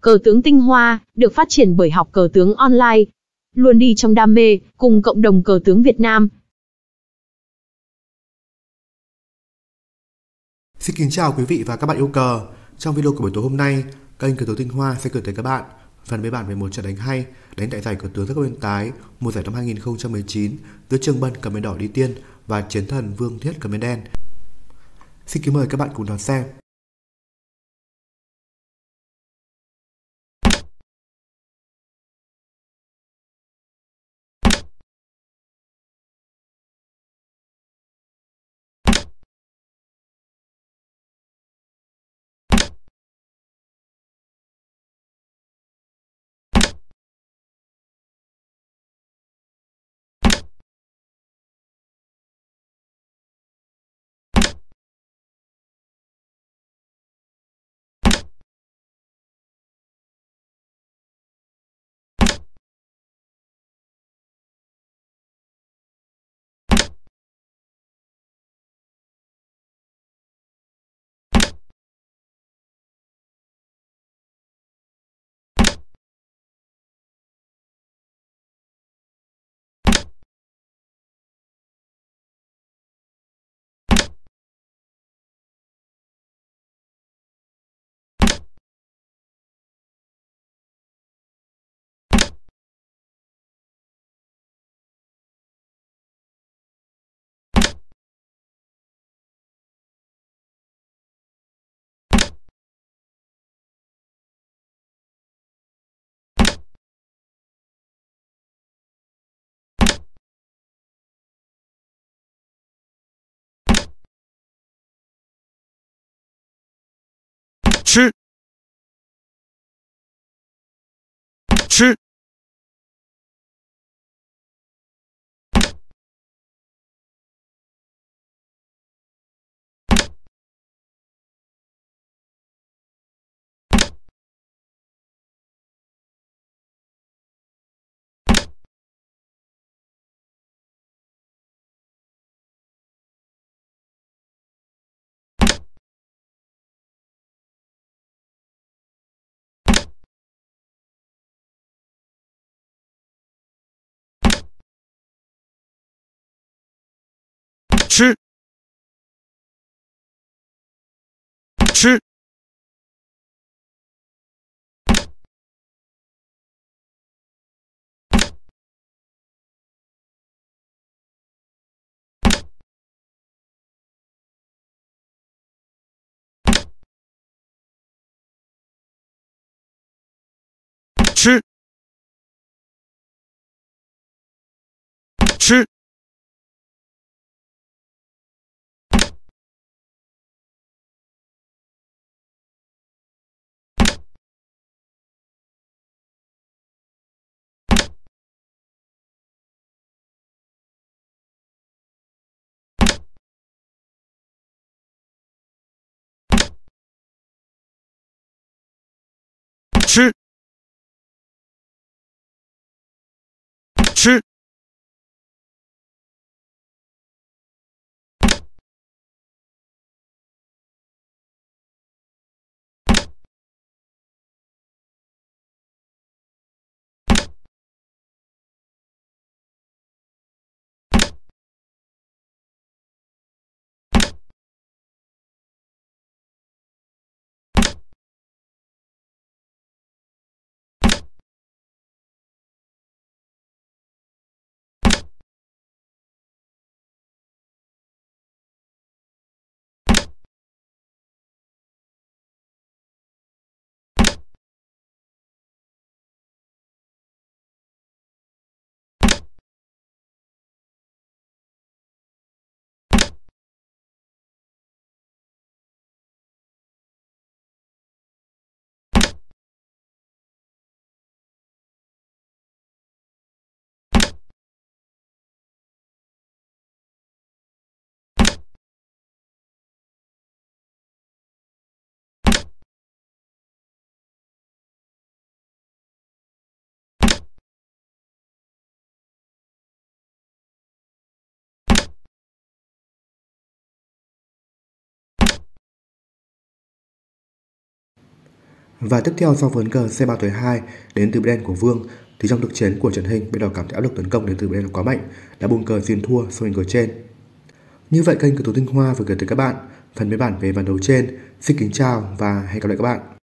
Cờ tướng tinh hoa, được phát triển bởi học cờ tướng online. Luôn đi trong đam mê, cùng cộng đồng cờ tướng Việt Nam. Xin kính chào quý vị và các bạn yêu cờ. Trong video của buổi tối hôm nay, kênh Cờ tướng Tinh Hoa sẽ gửi tới các bạn phần bài bản về một trận đánh hay đánh tại giải cờ tướng các bên tái mùa giải năm 2019 giữa Trương Bân cầm bên đỏ đi tiên và chiến thần Vương Thiết cầm bên đen. Xin kính mời các bạn cùng đón xem. 吃。Và tiếp theo sau ván cờ C3 tới 2 đến từ bên của Vương, thì trong thực chiến của trần hình bên đầu cảm thấy áp lực tấn công đến từ bên quá mạnh, đã bùng cờ xin thua sau hình cờ trên. Như vậy, kênh cờ thủ tinh hoa vừa gửi tới các bạn phần mấy bản về bản đấu trên. Xin kính chào và hẹn gặp lại các bạn.